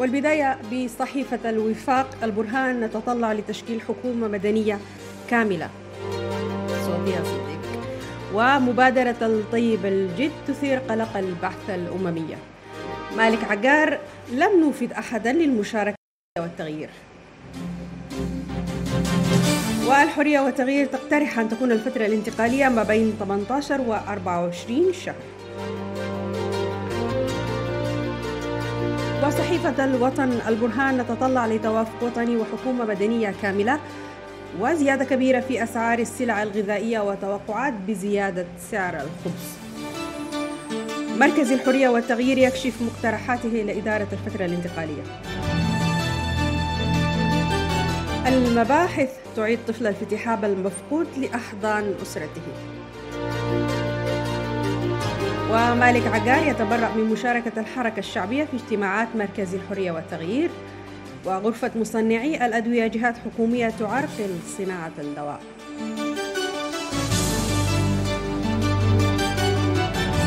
والبداية بصحيفة الوفاق البرهان نتطلع لتشكيل حكومة مدنية كاملة. ومبادرة الطيب الجد تثير قلق البحث الأممية. مالك عقار لم نوفد أحدا للمشاركة والتغيير. والحرية والتغيير تقترح أن تكون الفترة الانتقالية ما بين 18 و 24 شهر. وصحيفة الوطن البرهان نتطلع لتوافق وطني وحكومة مدنية كاملة وزيادة كبيرة في أسعار السلع الغذائية وتوقعات بزيادة سعر الخبز. مركز الحرية والتغيير يكشف مقترحاته لإدارة الفترة الانتقالية. المباحث تعيد طفل الفتحاب المفقود لأحضان أسرته. ومالك عقار يتبرأ من مشاركة الحركة الشعبية في اجتماعات مركز الحرية والتغيير وغرفة مصنعي الأدوية جهات حكومية تعرقل صناعة الدواء.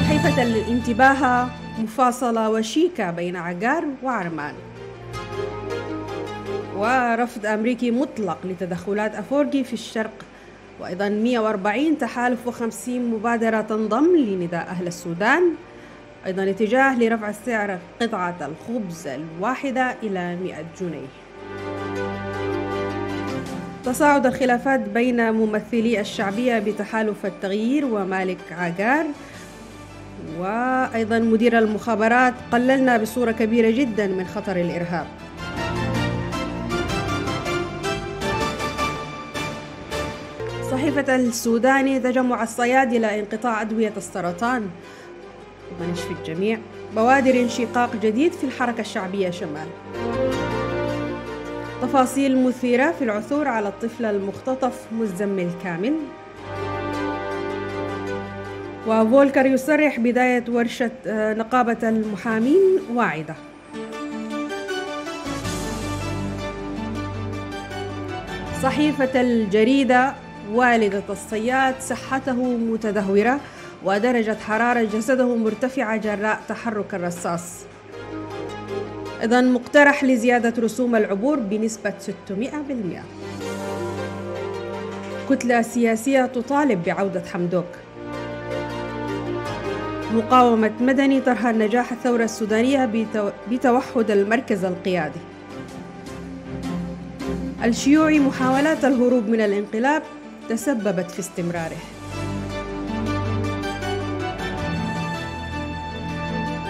صحيفة الانتباه؟ مفاصلة وشيكة بين عقار وعرمان. ورفض أمريكي مطلق لتدخلات أفورجي في الشرق وأيضا 140 تحالف و50 مبادرة تنضم لنداء أهل السودان أيضا اتجاه لرفع السعر قطعة الخبز الواحدة إلى 100 جنيه. تصاعد الخلافات بين ممثلي الشعبية بتحالف التغيير ومالك عقار وأيضا مدير المخابرات قللنا بصورة كبيرة جدا من خطر الإرهاب. صحيفة السوداني تجمع الصيادلة انقطاع أدوية السرطان. ونشفي الجميع. بوادر انشقاق جديد في الحركة الشعبية شمال. تفاصيل مثيرة في العثور على الطفل المختطف مزمل كامل. وفولكر يصرح بداية ورشة نقابة المحامين واعدة. صحيفة الجريدة والدة الصياد صحته متدهورة ودرجة حرارة جسده مرتفعة جراء تحرك الرصاص. إذا مقترح لزيادة رسوم العبور بنسبة 600% كتلة سياسية تطالب بعودة حمدوك. مقاومة مدني ترهن نجاح الثورة السودانية بتوحد المركز القيادي. الشيوعي محاولات الهروب من الانقلاب تسببت في استمراره.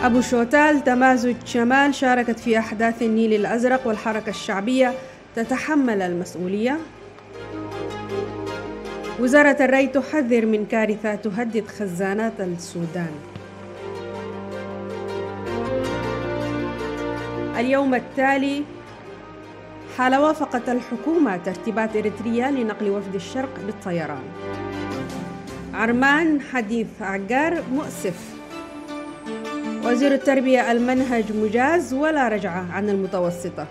أبو شوتال تمازج شمال شاركت في أحداث النيل الأزرق والحركة الشعبية تتحمل المسؤولية. وزارة الري تحذر من كارثة تهدد خزانات السودان. اليوم التالي حال وافقت الحكومة ترتيبات إريتريا لنقل وفد الشرق بالطيران عرمان حديث عقار مؤسف. وزير التربية المنهج مجاز ولا رجعة عن المتوسطة.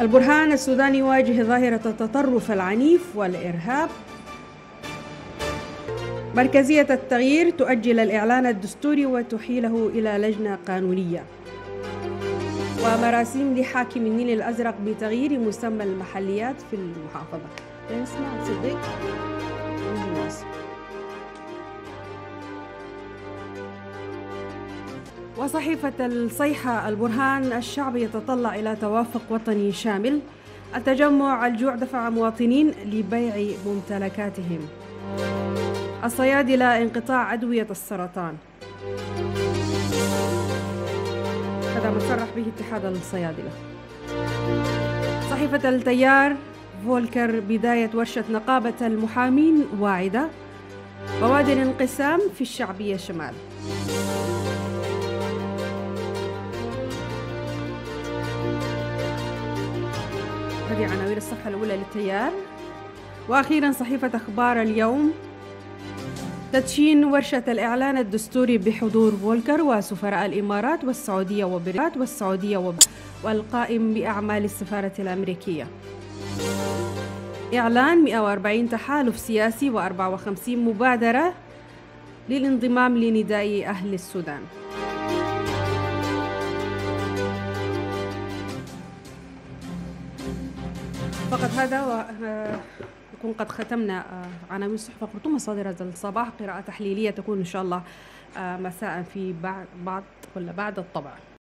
البرهان السوداني يواجه ظاهرة التطرف العنيف والإرهاب. مركزية التغيير تؤجل الإعلان الدستوري وتحيله إلى لجنة قانونية. ومراسيم لحاكم النيل الأزرق بتغيير مسمى المحليات في المحافظة. اسمع صديق وصحيفة الصيحة البرهان الشعب يتطلع إلى توافق وطني شامل. التجمع الجوع دفع مواطنين لبيع ممتلكاتهم. الصيادلة انقطاع أدوية السرطان. هذا ما صرح به اتحاد الصيادلة. صحيفة التيار فولكر بداية ورشة نقابة المحامين واعدة. بوادر انقسام في الشعبية شمال. هذه عناوين الصفحة الأولى للتيار. وأخيرا صحيفة أخبار اليوم. تدشين ورشة الإعلان الدستوري بحضور فولكر وسفراء الإمارات والسعودية وبريطانيا والسعودية وب... والقائم بأعمال السفارة الأمريكية. إعلان 140 تحالف سياسي و54 مبادرة للانضمام لنداء أهل السودان. فقط هذا و... نكون قد ختمنا عناوين الصحف. خرطوم مصادر هذا الصباح قراءة تحليلية تكون إن شاء الله مساء في بعد بعد ولا بعد الطبع.